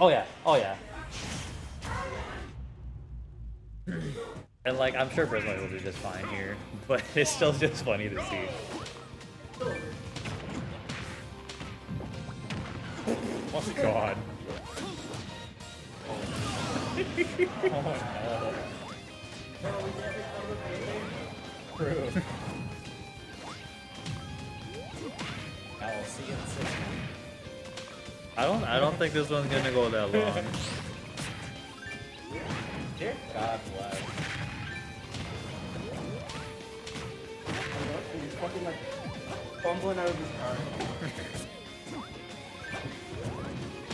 Oh yeah. Oh yeah. Hmm. And like, I'm sure Prismoid will do just fine here, but it's still just funny to see. Oh my god. oh no. True. I will see you I don't I don't think this one's gonna go that long. Dear God bless. He's fucking like fumbling out of his car.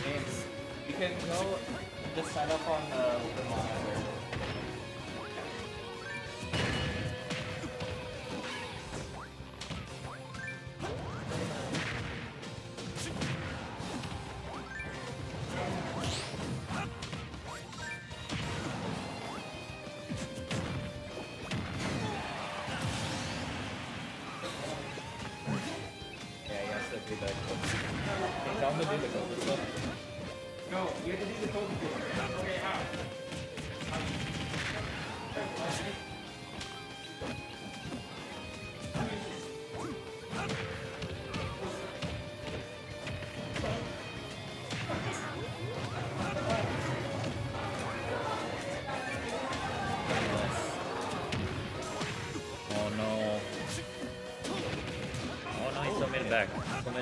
James, you can go just set up on the, the monitor. Him to do the stuff. No, you have to do the thing. Okay, how?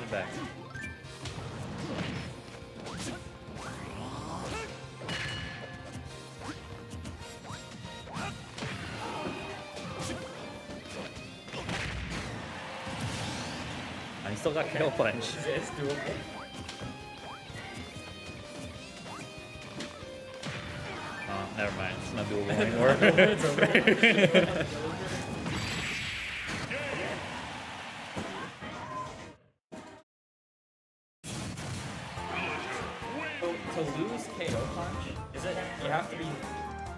Back. Still made it back. And he still got kill punch. It's doable. Oh, never mind. It's not doable anymore. to lose KO punch, is it you have to be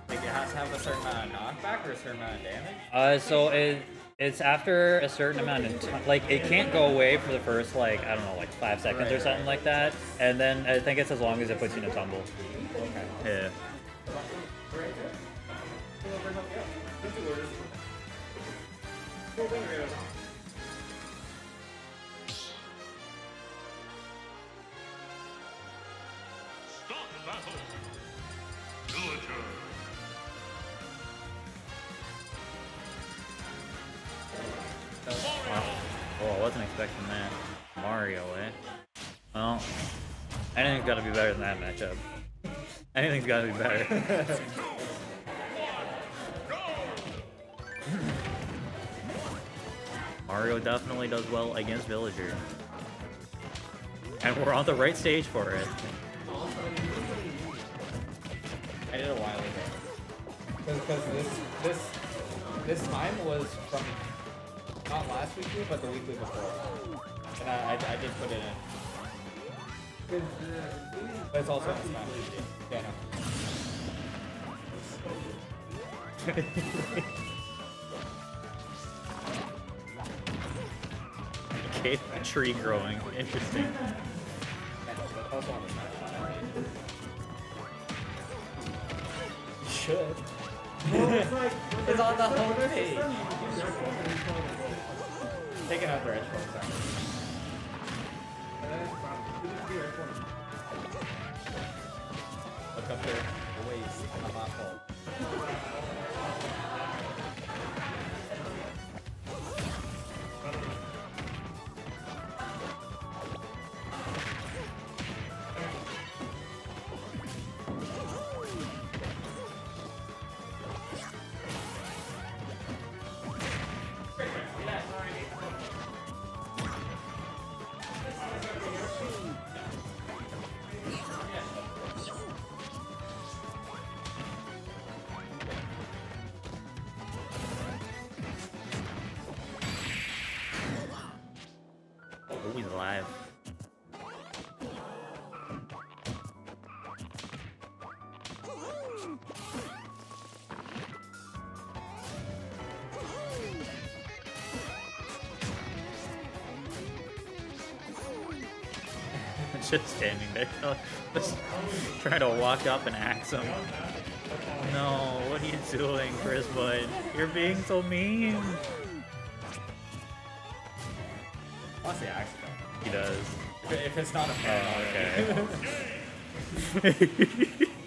like it has to have a certain amount of knockback or a certain amount of damage? Uh, so it it's after a certain amount of time. Like it can't go away for the first like I don't know like five seconds or Right, something like that, and then I think it's as long as it puts you in a tumble. Okay. Yeah. Oh, I wasn't expecting that. Mario, eh? Well, anything's got to be better than that matchup. Anything's got to be better. Mario definitely does well against Villager. And we're on the right stage for it. I did a while ago. Because this this this time was from not last weekly, but the weekly before, and I I, I did put it in. But it's also on Smash. Yeah, I know. Okay, a tree growing. Interesting. Yeah, but also on the Smash. You should. it's on the home page. Taking out the edge sorry. Look up there, the waist, Oh, he's alive. Just standing there, just trying to walk up and axe him. No, what are you doing, Chris Bud? You're being so mean. What's the axe He does. If, if it's not a fan Oh, okay.